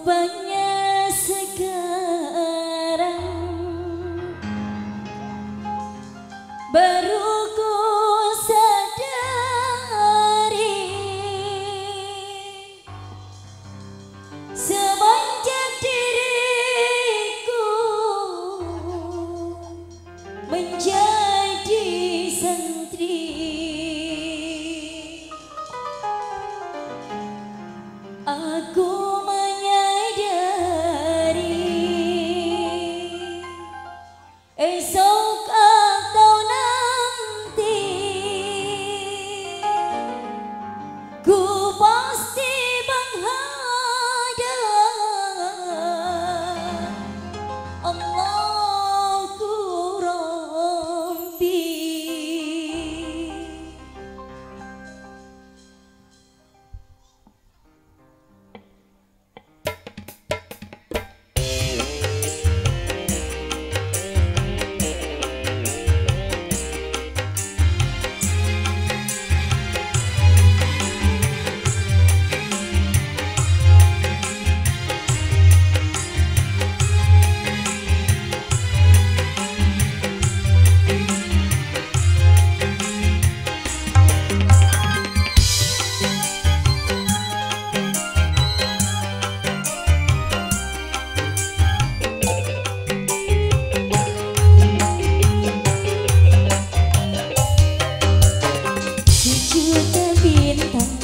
Rupanya sekarang baru 嗯